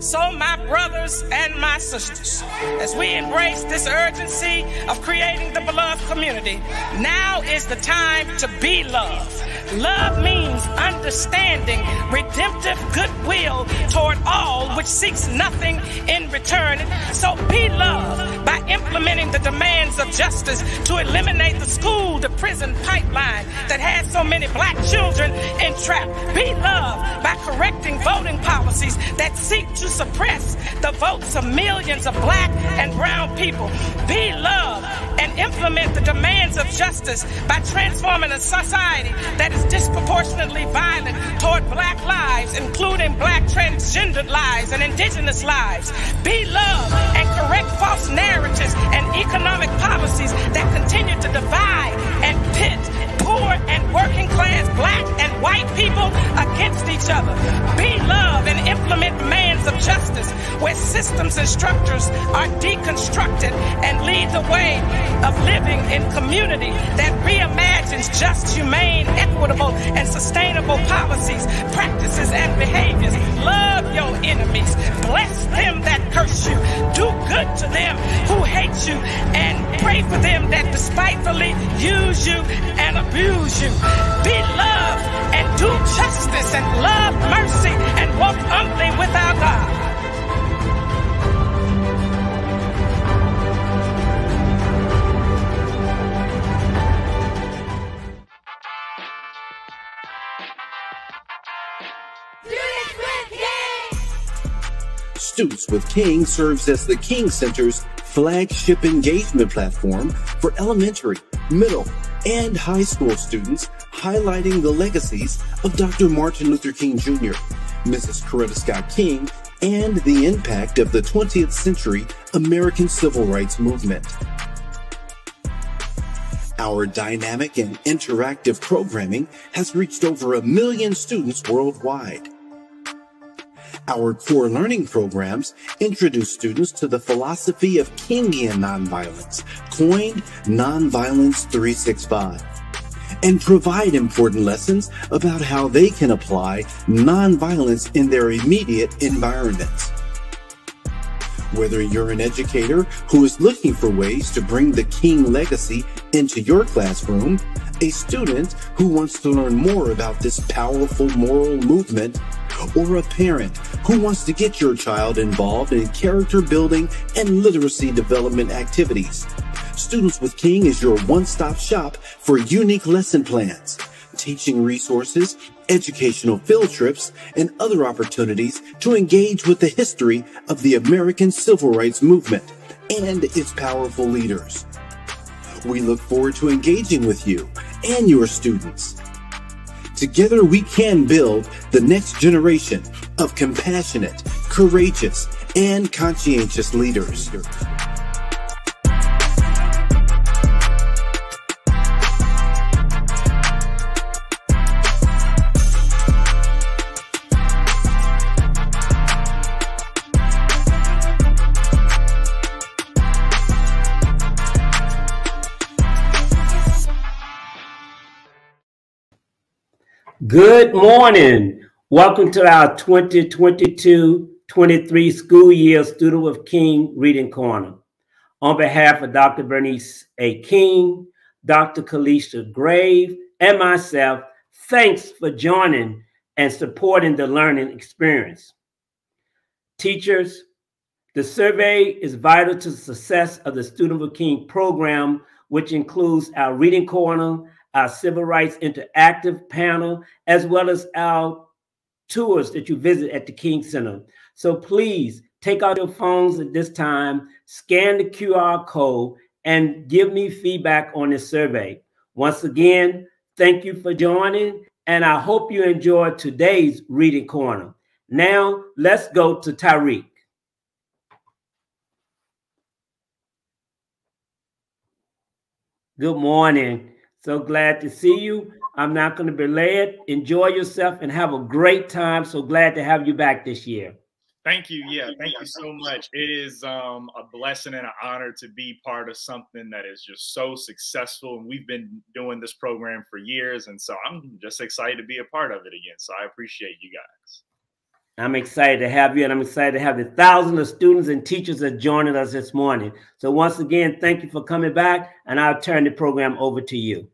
So, my brothers and my sisters, as we embrace this urgency of creating the beloved community, now is the time to be loved. Love means understanding, redemptive goodwill toward all which seeks nothing in return. So be love by implementing the demands of justice to eliminate the school to prison pipeline that has so many black children entrapped. Be love by correcting voting policies that seek to suppress the votes of millions of black and brown people. Be love and implement the demands of justice by transforming a society that is disproportionately violent toward black lives, including black transgendered lives and indigenous lives. Be love and correct false narratives and economic policies that continue to divide and pit poor and working class black and white people against each other. Be love and implement demands of justice where systems and structures are deconstructed and lead the way of living in community that reimagines just, humane, equitable, and sustainable policies, practices, and behaviors. Love your enemies. Bless them that curse you. Do good to them who hate you and pray for them that despitefully use you and abuse you. Be and do justice and love mercy and walk humbly with our God. Students with King serves as the King Center's flagship engagement platform for elementary, middle, and high school students, highlighting the legacies of Dr. Martin Luther King Jr., Mrs. Coretta Scott King, and the impact of the 20th century American Civil Rights Movement. Our dynamic and interactive programming has reached over a million students worldwide. Our core learning programs introduce students to the philosophy of Kingian nonviolence, coined Nonviolence 365, and provide important lessons about how they can apply nonviolence in their immediate environments. Whether you're an educator who is looking for ways to bring the King legacy into your classroom, a student who wants to learn more about this powerful moral movement, or a parent who wants to get your child involved in character building and literacy development activities. Students with King is your one-stop shop for unique lesson plans, teaching resources, educational field trips, and other opportunities to engage with the history of the American Civil Rights Movement and its powerful leaders. We look forward to engaging with you and your students. Together we can build the next generation of compassionate, courageous, and conscientious leaders. Good morning. Welcome to our 2022-23 school year Student of King Reading Corner. On behalf of Dr. Bernice A. King, Dr. Kalisha Grave, and myself, thanks for joining and supporting the learning experience. Teachers, the survey is vital to the success of the Student of King program, which includes our Reading Corner, our Civil Rights Interactive panel, as well as our tours that you visit at the King Center. So please take out your phones at this time, scan the QR code, and give me feedback on this survey. Once again, thank you for joining, and I hope you enjoyed today's Reading Corner. Now, let's go to Tyreek. Good morning. So glad to see you. I'm not going to belay it. Enjoy yourself and have a great time. So glad to have you back this year. Thank you. Yeah, thank you so much. It is um, a blessing and an honor to be part of something that is just so successful. And we've been doing this program for years. And so I'm just excited to be a part of it again. So I appreciate you guys. I'm excited to have you, and I'm excited to have the thousands of students and teachers that joining us this morning. So once again, thank you for coming back, and I'll turn the program over to you.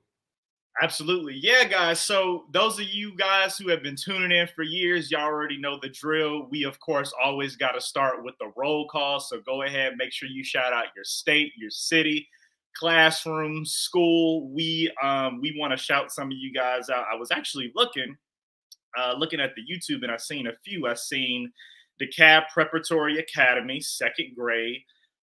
Absolutely. Yeah, guys. So, those of you guys who have been tuning in for years, y'all already know the drill. We, of course, always got to start with the roll call. So, go ahead, make sure you shout out your state, your city, classroom, school. We um, we want to shout some of you guys out. I was actually looking uh, looking at the YouTube and I've seen a few. I've seen DeKalb Preparatory Academy, second grade.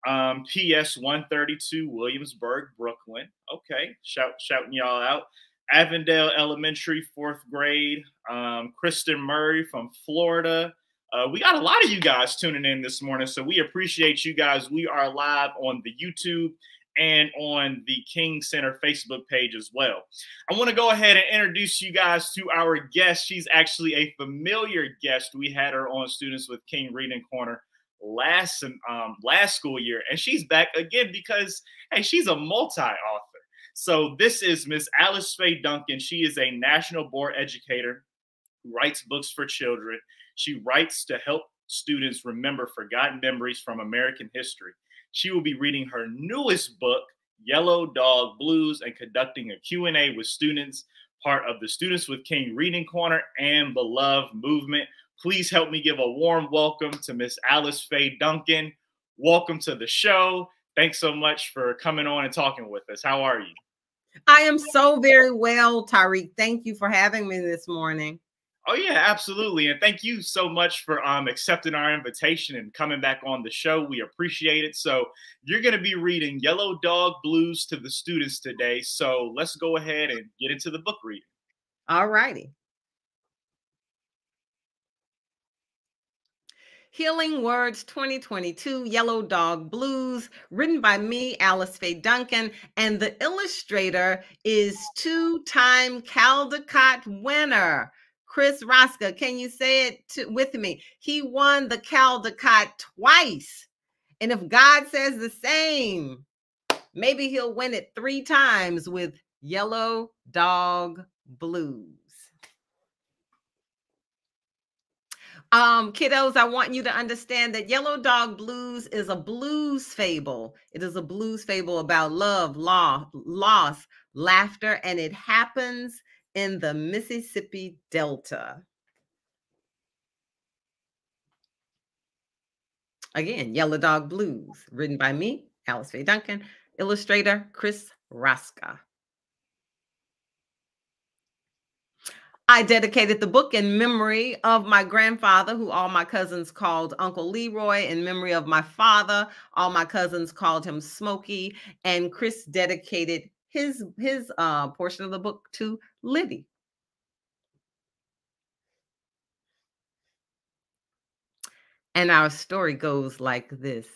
Um, PS 132, Williamsburg, Brooklyn. Okay, shout shouting y'all out. Avondale Elementary, fourth grade. Um, Kristen Murray from Florida. Uh, we got a lot of you guys tuning in this morning, so we appreciate you guys. We are live on the YouTube and on the King Center Facebook page as well. I want to go ahead and introduce you guys to our guest. She's actually a familiar guest. We had her on Students with King Reading Corner last um, last school year, and she's back again because hey, she's a multi-author. So this is Miss Alice Faye Duncan. She is a national board educator who writes books for children. She writes to help students remember forgotten memories from American history. She will be reading her newest book, Yellow Dog Blues, and conducting a Q&A with students, part of the Students with King Reading Corner and the Love Movement. Please help me give a warm welcome to Miss Alice Faye Duncan. Welcome to the show. Thanks so much for coming on and talking with us. How are you? I am so very well, Tariq. Thank you for having me this morning. Oh yeah, absolutely. And thank you so much for um, accepting our invitation and coming back on the show. We appreciate it. So you're going to be reading Yellow Dog Blues to the students today. So let's go ahead and get into the book reading. All righty. Healing Words 2022 Yellow Dog Blues, written by me, Alice Faye Duncan, and the illustrator is two time Caldecott winner. Chris Raschka, can you say it to, with me? He won the Caldecott twice. And if God says the same, maybe he'll win it three times with Yellow Dog Blues. Um, kiddos, I want you to understand that Yellow Dog Blues is a blues fable. It is a blues fable about love, law, loss, laughter, and it happens in the Mississippi Delta. Again, Yellow Dog Blues, written by me, Alice Faye Duncan, illustrator Chris Raschka. I dedicated the book in memory of my grandfather, who all my cousins called Uncle Leroy, in memory of my father, all my cousins called him Smokey, and Chris dedicated his his uh, portion of the book to Liddy. And our story goes like this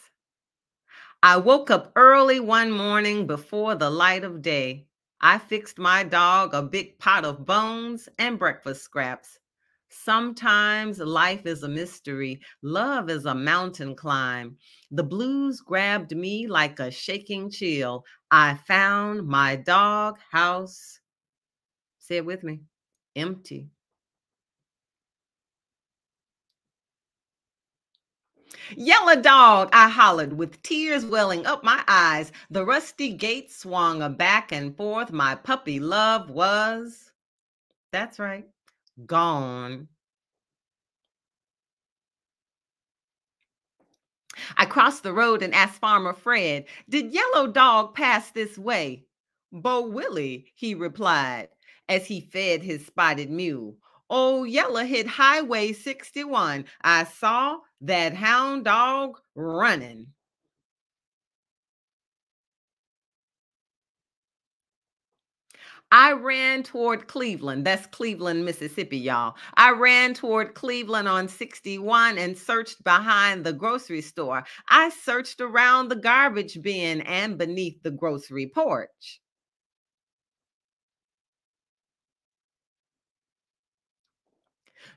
I woke up early one morning before the light of day. I fixed my dog a big pot of bones and breakfast scraps. Sometimes life is a mystery, love is a mountain climb. The blues grabbed me like a shaking chill. I found my dog house, say it with me, empty. Yellow dog, I hollered with tears welling up my eyes. The rusty gate swung a back and forth. My puppy love was, that's right, gone. I crossed the road and asked Farmer Fred, Did Yellow Dog pass this way? Bo Willie, he replied as he fed his spotted mule. Oh, Yellow hit Highway 61. I saw that hound dog running. I ran toward Cleveland. That's Cleveland, Mississippi, y'all. I ran toward Cleveland on 61 and searched behind the grocery store. I searched around the garbage bin and beneath the grocery porch.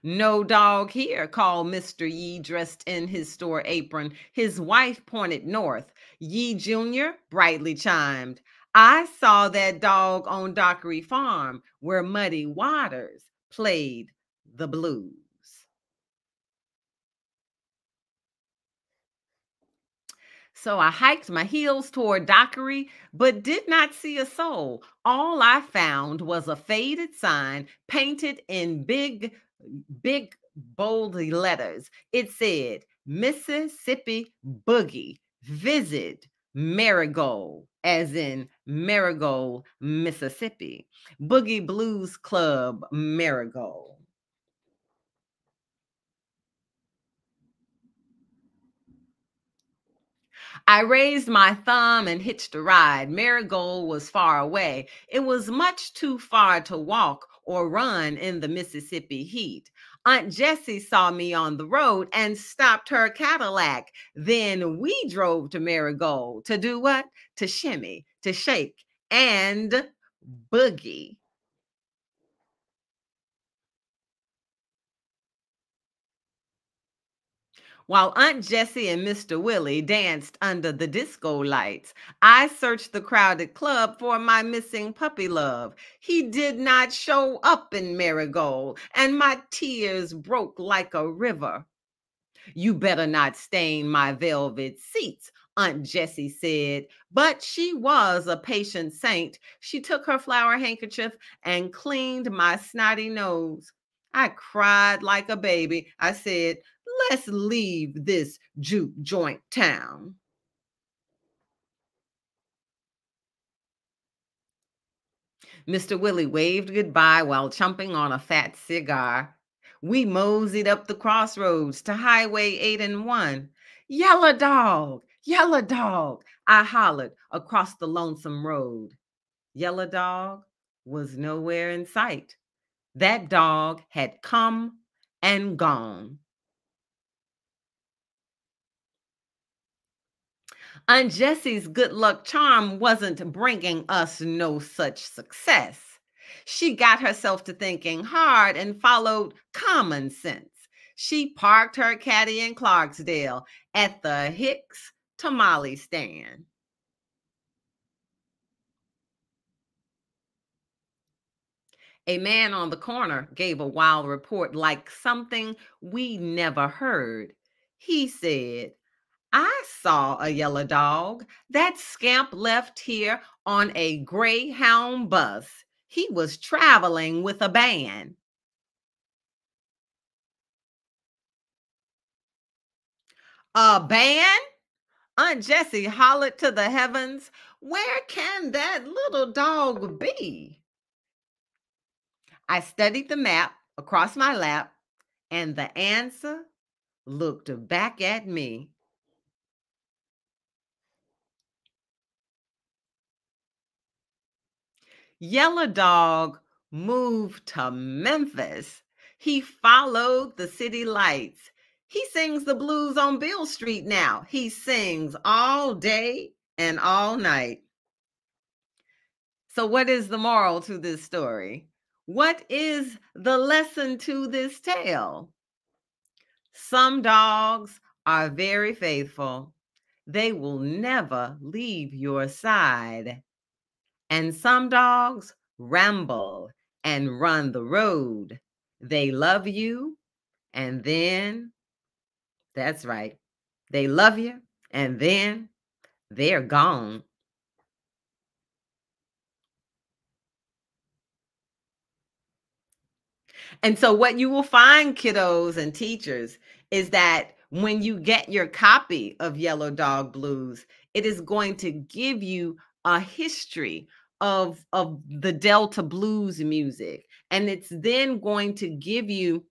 No dog here, called Mr. Yee, dressed in his store apron. His wife pointed north. Yee Jr. brightly chimed. I saw that dog on Dockery Farm where Muddy Waters played the blues. So I hiked my heels toward Dockery, but did not see a soul. All I found was a faded sign painted in big big, boldy letters. It said, Mississippi Boogie, visit Marigold, as in Marigold, Mississippi. Boogie Blues Club, Marigold. I raised my thumb and hitched a ride. Marigold was far away. It was much too far to walk or run in the Mississippi heat. Aunt Jessie saw me on the road and stopped her Cadillac. Then we drove to Marigold to do what? To shimmy, to shake, and boogie. While Aunt Jessie and Mr. Willie danced under the disco lights, I searched the crowded club for my missing puppy love. He did not show up in Marigold, and my tears broke like a river. You better not stain my velvet seats, Aunt Jessie said, but she was a patient saint. She took her flower handkerchief and cleaned my snotty nose. I cried like a baby. I said, let's leave this juke joint town. Mr. Willie waved goodbye while chumping on a fat cigar. We moseyed up the crossroads to Highway 8 and 1. Yellow dog, yellow dog, I hollered across the lonesome road. Yellow dog was nowhere in sight. That dog had come and gone. Aunt Jessie's good luck charm wasn't bringing us no such success. She got herself to thinking hard and followed common sense. She parked her caddy in Clarksdale at the Hicks tamale stand. A man on the corner gave a wild report like something we never heard. He said, I saw a yellow dog. That scamp left here on a Greyhound bus. He was traveling with a band. A band? Aunt Jessie hollered to the heavens, Where can that little dog be? I studied the map across my lap, and the answer looked back at me. Yellow Dog moved to Memphis. He followed the city lights. He sings the blues on Beale Street now. He sings all day and all night. So, what is the moral to this story? What is the lesson to this tale? Some dogs are very faithful, they will never leave your side. And some dogs ramble and run the road. They love you, and then, that's right, they love you, and then they're gone. And so, what you will find, kiddos and teachers, is that when you get your copy of Yellow Dog Blues, it is going to give you a history of of the delta blues music and it's then going to give you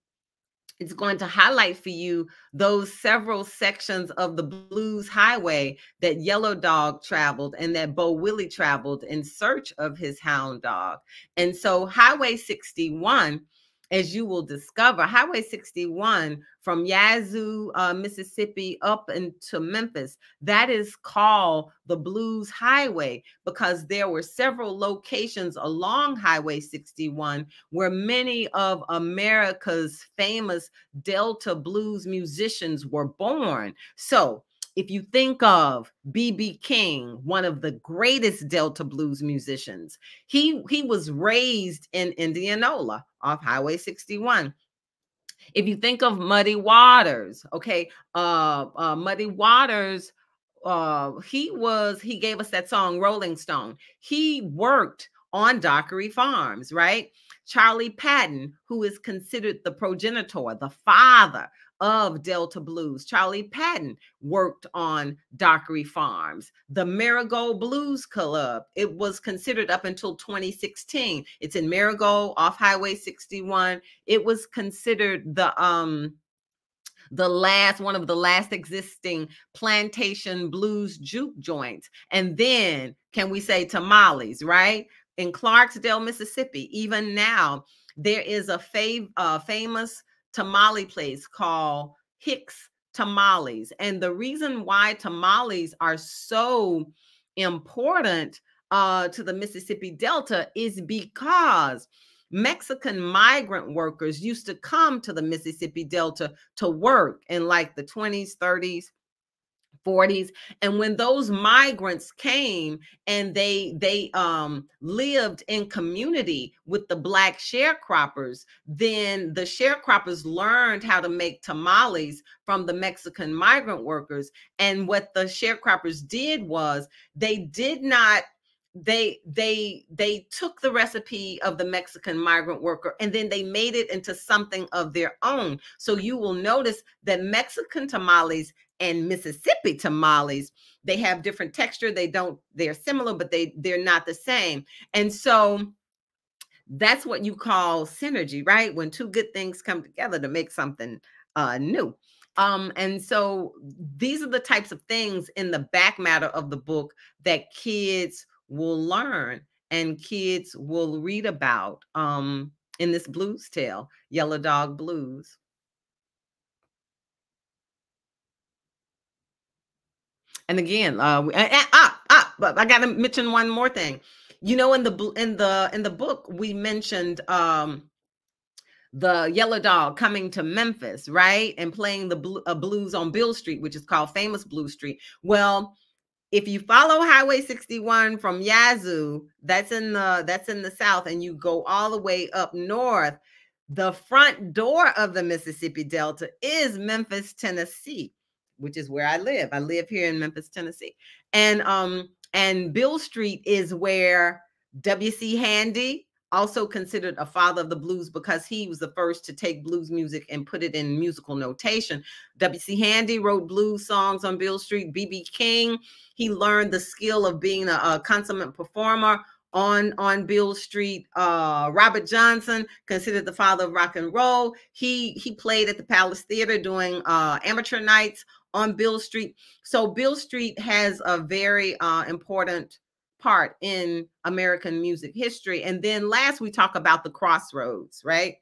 it's going to highlight for you those several sections of the blues highway that yellow dog traveled and that bo willie traveled in search of his hound dog. And so highway 61 as you will discover, Highway 61 from Yazoo, uh, Mississippi, up into Memphis, that is called the Blues Highway because there were several locations along Highway 61 where many of America's famous Delta blues musicians were born. So, if you think of BB King, one of the greatest Delta blues musicians, he he was raised in Indianola off Highway 61. If you think of Muddy Waters, okay, uh, uh, Muddy Waters uh he was he gave us that song Rolling Stone. He worked on Dockery Farms, right? Charlie Patton, who is considered the progenitor, the father of Delta Blues. Charlie Patton worked on Dockery Farms, the Marigold Blues Club. It was considered up until 2016. It's in Marigold off Highway 61. It was considered the um the last one of the last existing plantation blues juke joints. And then can we say tamales, right? In Clarksdale, Mississippi, even now, there is a fav- uh, famous tamale place called Hicks Tamales. And the reason why tamales are so important uh, to the Mississippi Delta is because Mexican migrant workers used to come to the Mississippi Delta to work in like the 20s, 30s, 40s and when those migrants came and they they um lived in community with the black sharecroppers then the sharecroppers learned how to make tamales from the mexican migrant workers and what the sharecroppers did was they did not they they they took the recipe of the mexican migrant worker and then they made it into something of their own. So you will notice that mexican tamales and mississippi tamales they have different texture they don't they're similar but they they're not the same. And so that's what you call synergy right? When two good things come together to make something uh new. Um, and so these are the types of things in the back matter of the book that kids will learn and kids will read about um, in this blues tale, Yellow Dog Blues. And again, uh, and, ah, ah, but I got to mention one more thing. You know, in the in the in the book, we mentioned um, the Yellow Dog coming to Memphis, right, and playing the bl- uh, blues on Beale Street, which is called Famous Blue Street. Well, if you follow highway 61 from yazoo that's in the that's in the south and you go all the way up north the front door of the mississippi delta is memphis tennessee which is where i live i live here in memphis tennessee and um and beale street is where wc handy also considered a father of the blues because he was the first to take blues music and put it in musical notation. W.C. Handy wrote blues songs on Beale Street. B.B. King, he learned the skill of being a, a consummate performer on on Beale Street. Uh, Robert Johnson, considered the father of rock and roll, he he played at the Palace Theater doing uh, amateur nights on Beale Street. So Beale Street has a very uh, important part in American music history. And then last, we talk about the crossroads, right?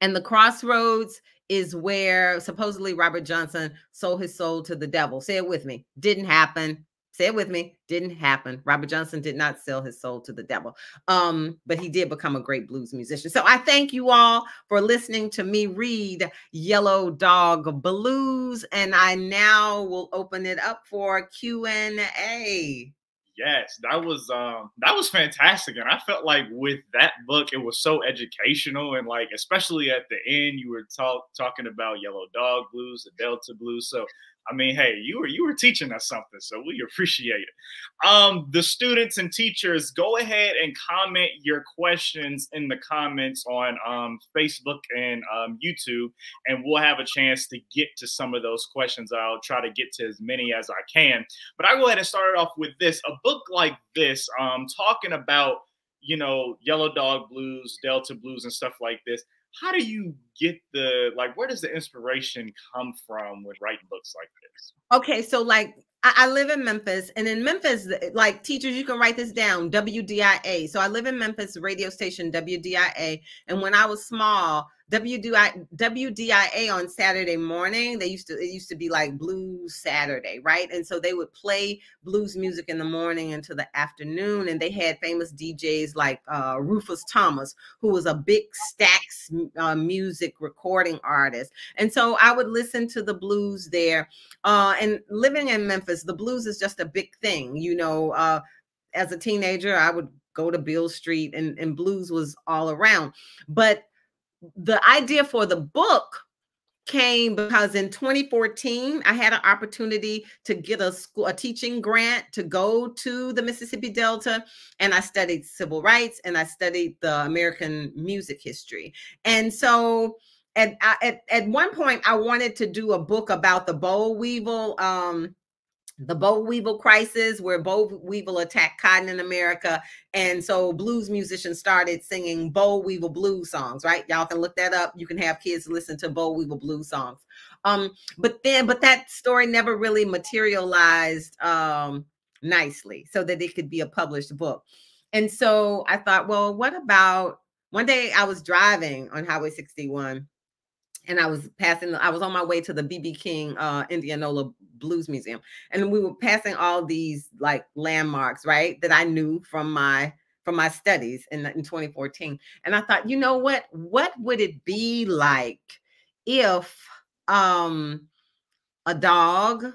And the crossroads is where supposedly Robert Johnson sold his soul to the devil. Say it with me. Didn't happen. Say it with me. Didn't happen. Robert Johnson did not sell his soul to the devil. Um, but he did become a great blues musician. So I thank you all for listening to me read Yellow Dog Blues. And I now will open it up for Q&A yes, that was um that was fantastic, and I felt like with that book, it was so educational, and like especially at the end, you were talk, talking about Yellow Dog Blues, the Delta Blues. So I mean, hey, you were you were teaching us something, so we appreciate it. Um, the students and teachers, go ahead and comment your questions in the comments on um, Facebook and um, YouTube, and we'll have a chance to get to some of those questions. I'll try to get to as many as I can. But I go ahead and start it off with this: a book like this, um, talking about you know Yellow Dog Blues, Delta Blues, and stuff like this how do you get the like where does the inspiration come from with writing books like this? Okay so like I, I live in memphis and in memphis like teachers you can write this down wdia so i live in memphis radio station wdia and when i was small WDI, WDIA on Saturday morning. They used to it used to be like Blues Saturday, right? And so they would play blues music in the morning into the afternoon. And they had famous DJs like uh, Rufus Thomas, who was a big Stax uh, music recording artist. And so I would listen to the blues there. Uh, and living in Memphis, the blues is just a big thing. You know, uh, as a teenager, I would go to Beale Street and, and blues was all around. But the idea for the book came because in 2014 I had an opportunity to get a school a teaching grant to go to the Mississippi Delta and I studied civil rights and I studied the American music history. And so at, at, at one point I wanted to do a book about the boll weevil um the boll weevil crisis where boll weevil attacked cotton in america. And so blues musicians started singing boll weevil blues songs right? Y'all can look that up. You can have kids listen to boll weevil blues songs. Um but then but that story never really materialized um nicely so that it could be a published book. And so i thought well what about one day i was driving on highway 61 and I was passing, I was on my way to the BB King uh, Indianola Blues Museum. And we were passing all these like landmarks, right? That I knew from my from my studies in, in 2014. And I thought, you know what? What would it be like if um a dog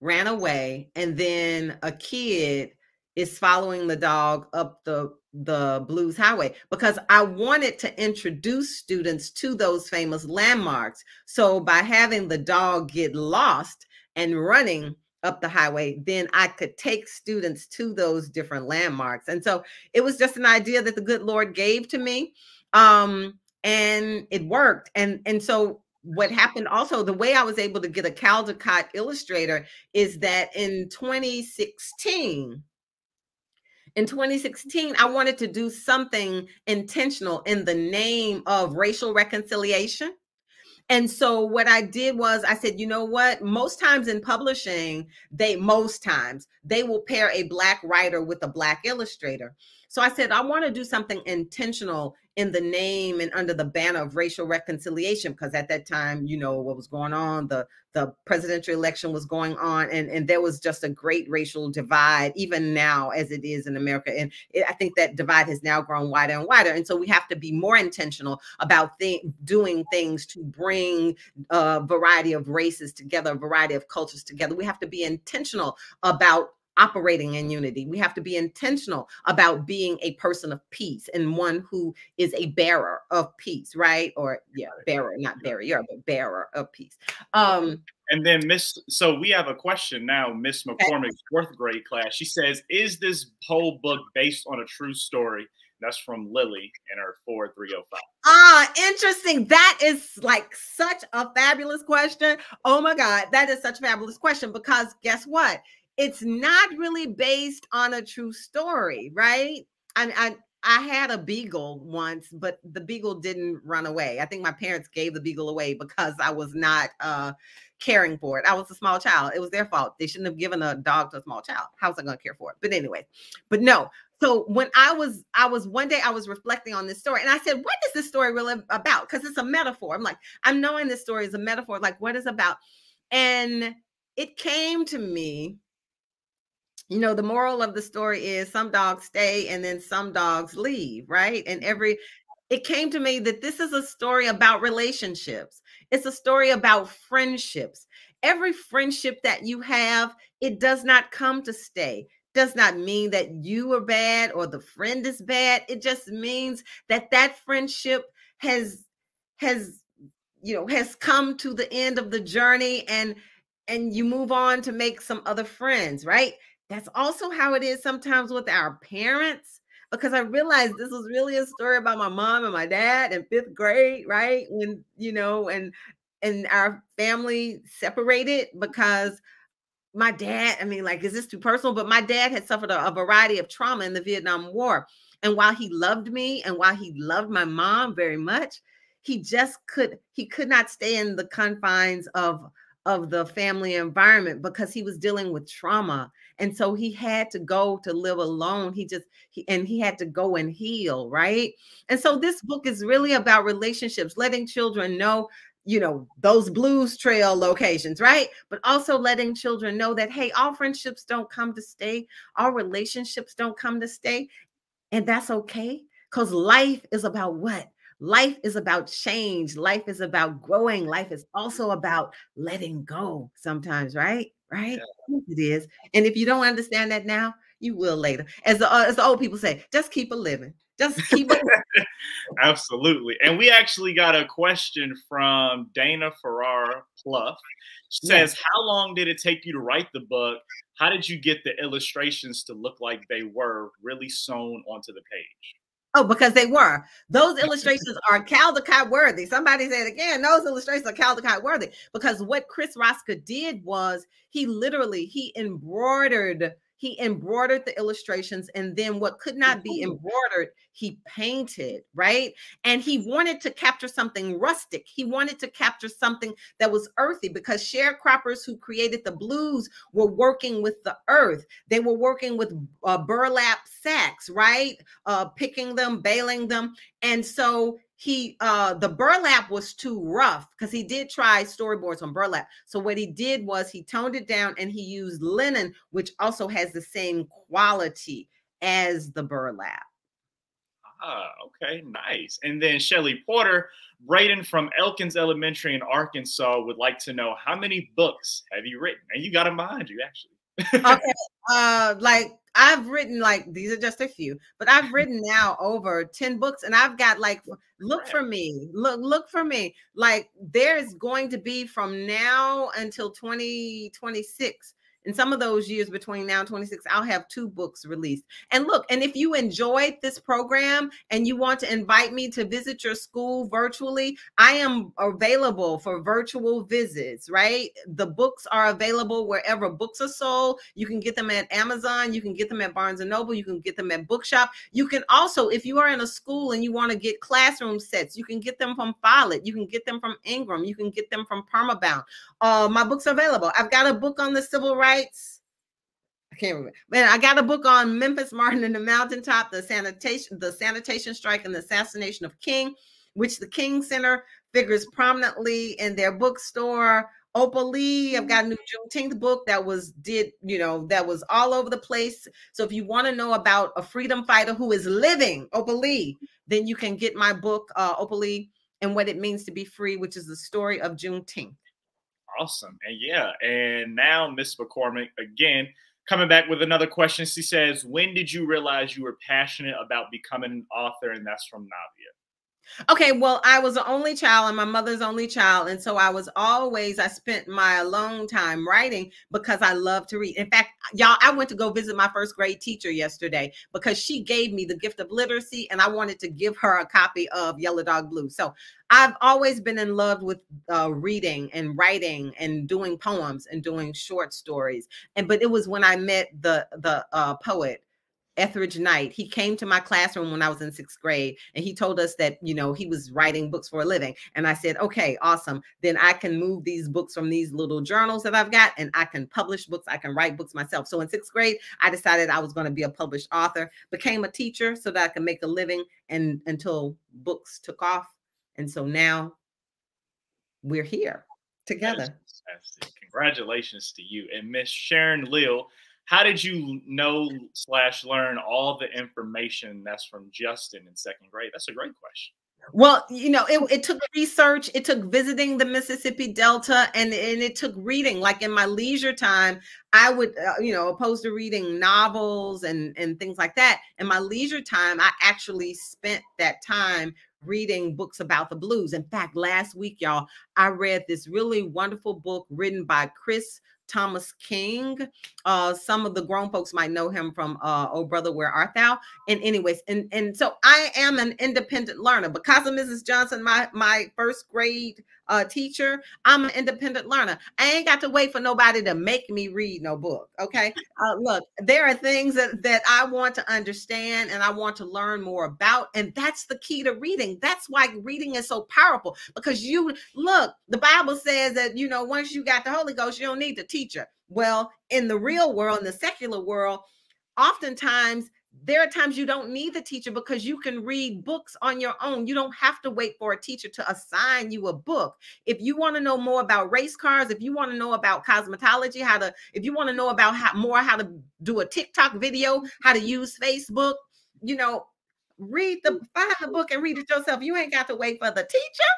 ran away and then a kid is following the dog up the the blues highway because i wanted to introduce students to those famous landmarks. So by having the dog get lost and running up the highway then i could take students to those different landmarks. And so it was just an idea that the good lord gave to me um and it worked. And and so what happened also the way i was able to get a caldecott illustrator is that in 2016 in 2016, I wanted to do something intentional in the name of racial reconciliation. And so what I did was I said, you know what? Most times in publishing, they most times they will pair a black writer with a black illustrator. So I said, I want to do something intentional in the name and under the banner of racial reconciliation because at that time you know what was going on the the presidential election was going on and and there was just a great racial divide even now as it is in america and it, i think that divide has now grown wider and wider and so we have to be more intentional about th- doing things to bring a variety of races together a variety of cultures together. We have to be intentional about operating in unity. We have to be intentional about being a person of peace and one who is a bearer of peace, right? Or yeah, bearer, not barrier, but bearer of peace. Um and then Miss so we have a question now, Miss McCormick's fourth grade class. She says, Is this whole book based on a true story? That's from Lily in her 4305. Ah, interesting. That is like such a fabulous question. Oh my God, that is such a fabulous question because guess what? It's not really based on a true story, right? I, I I had a beagle once, but the beagle didn't run away. I think my parents gave the beagle away because I was not uh, caring for it. I was a small child. It was their fault. They shouldn't have given a dog to a small child. How was I going to care for it? But anyway, but no. So when I was, I was one day I was reflecting on this story, and I said, "What is this story really about?" Because it's a metaphor. I'm like, I'm knowing this story is a metaphor. Like, what is about? And it came to me you know the moral of the story is some dogs stay and then some dogs leave right? And mm-hmm. every it came to me that this is a story about relationships. It's a story about friendships. Every friendship that you have it does not come to stay. Does not mean that you are bad or the friend is bad. It just means that that friendship has has you know has come to the end of the journey and and you move on to make some other friends right that's also how it is sometimes with our parents because I realized this was really a story about my mom and my dad in fifth grade, right? When you know, and and our family separated because my dad, I mean, like, is this too personal? But my dad had suffered a, a variety of trauma in the Vietnam War. And while he loved me and while he loved my mom very much, he just could he could not stay in the confines of of the family environment because he was dealing with trauma and so he had to go to live alone he just he, and he had to go and heal right and so this book is really about relationships letting children know you know those blues trail locations right but also letting children know that hey all friendships don't come to stay all relationships don't come to stay and that's okay because life is about what Life is about change. Life is about growing. Life is also about letting go sometimes, right? Right? Yeah. It is. And if you don't understand that now, You will later. As the, uh, as the old people say, just keep a living. Just keep it. Absolutely. And we actually got a question from Dana Farrar Pluff. She says, yes. How long did it take you to write the book? How did you get the illustrations to look like they were really sewn onto the page? Oh, because they were. Those illustrations are Caldecott worthy. Somebody said again, those illustrations are Caldecott worthy because what Chris Raschka did was he literally he embroidered he embroidered the illustrations and then what could not be embroidered he painted right? And he wanted to capture something rustic. He wanted to capture something that was earthy because sharecroppers who created the blues were working with the earth. They were working with uh, burlap sacks right? Uh, picking them baling them. And so he uh the burlap was too rough because he did try storyboards on burlap. So what he did was he toned it down and he used linen which also has the same quality as the burlap. Ah okay nice. And then shelly porter braden from elkins elementary in arkansas would like to know how many books have you written? And you got them behind you actually. Okay uh like I've written like these are just a few, but I've written now over 10 books and I've got like look for me. Look look for me. Like there's going to be from now until 2026 in some of those years between now and 26 i'll have two books released. And look and if you enjoyed this program and you want to invite me to visit your school virtually i am available for virtual visits right? The books are available wherever books are sold. You can get them at amazon you can get them at barnes and noble you can get them at bookshop. You can also if you are in a school and you want to get classroom sets you can get them from Follett you can get them from ingram you can get them from permabound. Uh, my books are available. I've got a book on the civil rights I can't remember. Man, I got a book on Memphis Martin and the Mountaintop, the sanitation, the sanitation strike and the assassination of King, which the King Center figures prominently in their bookstore. Opal Lee, I've got a new Juneteenth book that was did, you know, that was all over the place. So if you want to know about a freedom fighter who is living, Opal Lee, then you can get my book, uh, Opal Lee, and what it means to be free, which is the story of Juneteenth awesome. And yeah, and now Miss McCormick again coming back with another question. She says, "When did you realize you were passionate about becoming an author?" And that's from Navia. Okay, well, I was the only child and my mother's only child. And so I was always, I spent my alone time writing because I love to read. In fact, y'all, I went to go visit my first grade teacher yesterday because she gave me the gift of literacy and I wanted to give her a copy of Yellow Dog Blue. So I've always been in love with uh, reading and writing and doing poems and doing short stories. And but it was when I met the the uh, poet Etheridge Knight. He came to my classroom when I was in sixth grade and he told us that, you know, he was writing books for a living. And I said, okay, awesome. Then I can move these books from these little journals that I've got and I can publish books. I can write books myself. So in sixth grade, I decided I was going to be a published author, became a teacher so that I could make a living and until books took off. And so now we're here together. Congratulations to you. And Miss Sharon Leal how did you know slash learn all the information that's from Justin in second grade? That's a great question. Well, you know, it, it took research, it took visiting the Mississippi Delta, and, and it took reading. Like in my leisure time, I would, uh, you know, opposed to reading novels and, and things like that. In my leisure time, I actually spent that time reading books about the blues. In fact, last week, y'all, I read this really wonderful book written by Chris Thomas King. Uh, some of the grown folks might know him from uh, Oh Brother, Where Art Thou? And anyways, and and so I am an independent learner because of Mrs. Johnson, my my first grade uh, teacher. I'm an independent learner. I ain't got to wait for nobody to make me read no book. Okay, uh, look, there are things that that I want to understand and I want to learn more about, and that's the key to reading. That's why reading is so powerful because you look. The Bible says that you know once you got the Holy Ghost, you don't need the teacher. Well, in the real world, in the secular world, oftentimes there are times you don't need the teacher because you can read books on your own. You don't have to wait for a teacher to assign you a book. If you want to know more about race cars, if you want to know about cosmetology, how to, if you want to know about how more how to do a TikTok video, how to use Facebook, you know, read the find the book and read it yourself. You ain't got to wait for the teacher.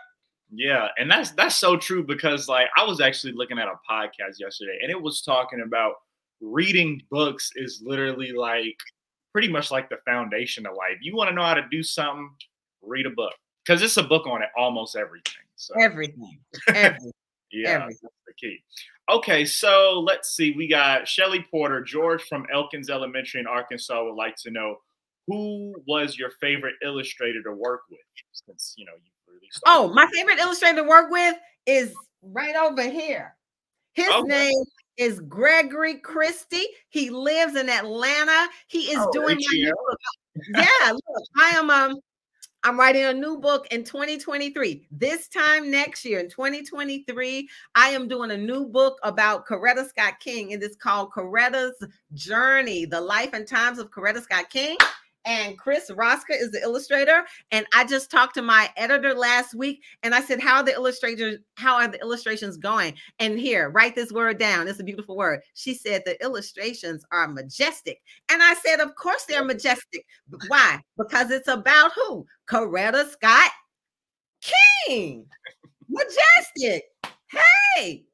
Yeah, and that's that's so true because like I was actually looking at a podcast yesterday and it was talking about reading books is literally like pretty much like the foundation of life. You want to know how to do something, read a book because it's a book on it almost everything. So everything, everything. yeah, everything. that's the key. Okay, so let's see. We got Shelly Porter, George from Elkins Elementary in Arkansas would like to know who was your favorite illustrator to work with since you know you released. Oh, my favorite illustrator to work with is right over here. His okay. name is Gregory Christie. He lives in Atlanta. He is oh, doing my book. Yeah, look, I am um I'm writing a new book in 2023. This time next year in 2023, I am doing a new book about Coretta Scott King. and It is called Coretta's Journey: The Life and Times of Coretta Scott King and Chris Raschka is the illustrator. And I just talked to my editor last week and I said, How are the illustrators, how are the illustrations going? And here, write this word down. It's a beautiful word. She said the illustrations are majestic. And I said, Of course they're majestic. Why? Because it's about who? Coretta Scott King. Majestic. Hey,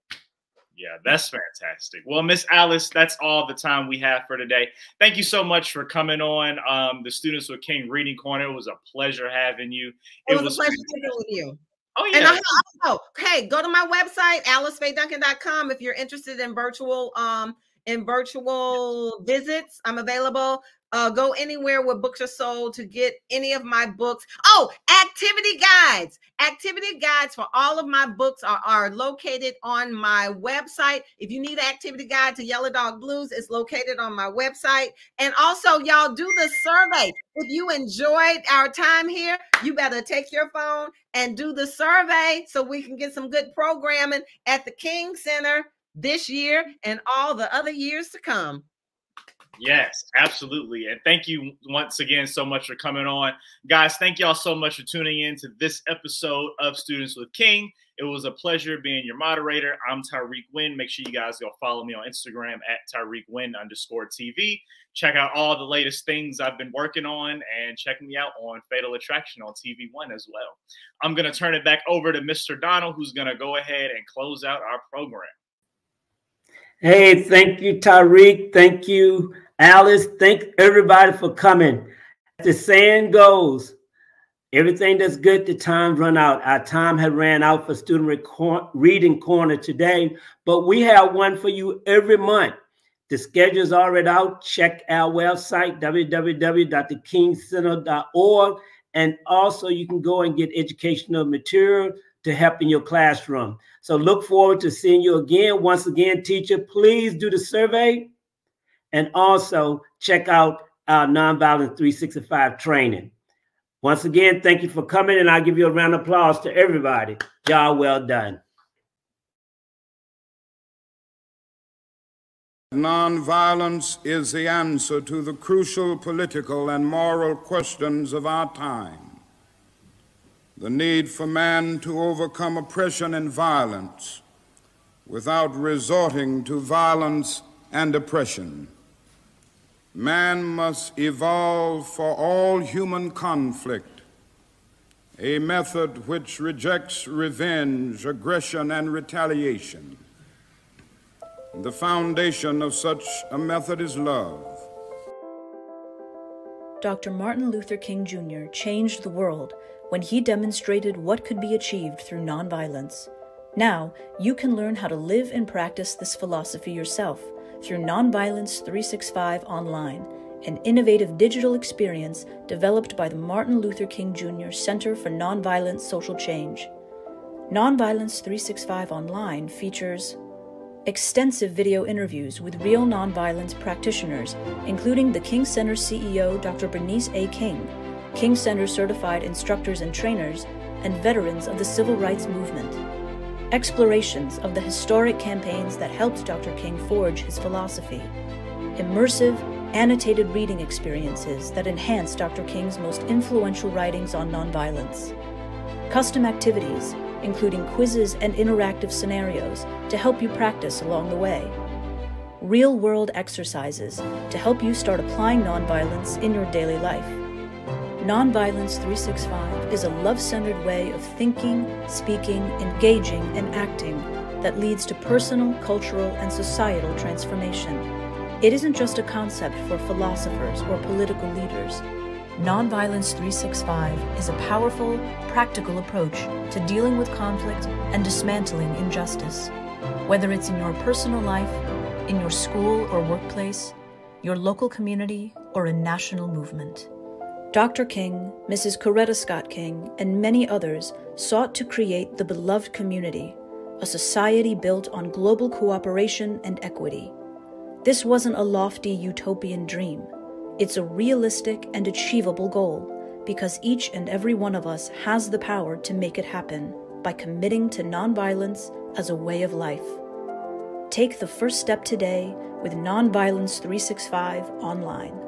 yeah, that's fantastic. Well, Miss Alice, that's all the time we have for today. Thank you so much for coming on um, the Students with King Reading Corner. It was a pleasure having you. It, it was, was, a pleasure being with you. Oh, yeah. And also, hey, go to my website, alicefayeduncan.com if you're interested in virtual um in virtual visits. I'm available. Uh, go anywhere where books are sold to get any of my books. Oh, activity guides. Activity guides for all of my books are, are located on my website. If you need an activity guide to Yellow Dog Blues, it's located on my website. And also, y'all do the survey. If you enjoyed our time here, you better take your phone and do the survey so we can get some good programming at the King Center this year and all the other years to come. Yes, absolutely. And thank you once again so much for coming on. Guys, thank y'all so much for tuning in to this episode of Students with King. It was a pleasure being your moderator. I'm Tyreek Wynn. Make sure you guys go follow me on Instagram at Tyreek Wynn underscore TV. Check out all the latest things I've been working on and check me out on Fatal Attraction on TV One as well. I'm going to turn it back over to Mr. Donald, who's going to go ahead and close out our program. Hey, thank you, Tyreek. Thank you, Alice, thank everybody for coming. The saying goes, everything that's good, the time run out. Our time had ran out for student reading corner today, but we have one for you every month. The schedule's already out. Check our website, www.thekingcenter.org. And also you can go and get educational material to help in your classroom. So look forward to seeing you again. Once again, teacher, please do the survey and also check out our Nonviolence 365 training. Once again, thank you for coming, and I'll give you a round of applause to everybody. Y'all well done. Nonviolence is the answer to the crucial political and moral questions of our time. The need for man to overcome oppression and violence without resorting to violence and oppression. Man must evolve for all human conflict a method which rejects revenge, aggression, and retaliation. The foundation of such a method is love. Dr. Martin Luther King Jr. changed the world when he demonstrated what could be achieved through nonviolence. Now, you can learn how to live and practice this philosophy yourself through Nonviolence 365 Online, an innovative digital experience developed by the Martin Luther King Jr. Center for Nonviolent Social Change. Nonviolence 365 Online features extensive video interviews with real nonviolence practitioners, including the King Center CEO Dr. Bernice A. King, King Center certified instructors and trainers, and veterans of the civil rights movement explorations of the historic campaigns that helped Dr. King forge his philosophy, immersive, annotated reading experiences that enhance Dr. King's most influential writings on nonviolence, custom activities, including quizzes and interactive scenarios to help you practice along the way, real world exercises to help you start applying nonviolence in your daily life Nonviolence 365 is a love centered way of thinking, speaking, engaging, and acting that leads to personal, cultural, and societal transformation. It isn't just a concept for philosophers or political leaders. Nonviolence 365 is a powerful, practical approach to dealing with conflict and dismantling injustice. Whether it's in your personal life, in your school or workplace, your local community, or a national movement. Dr. King, Mrs. Coretta Scott King, and many others sought to create the beloved community, a society built on global cooperation and equity. This wasn't a lofty utopian dream. It's a realistic and achievable goal because each and every one of us has the power to make it happen by committing to nonviolence as a way of life. Take the first step today with Nonviolence 365 online.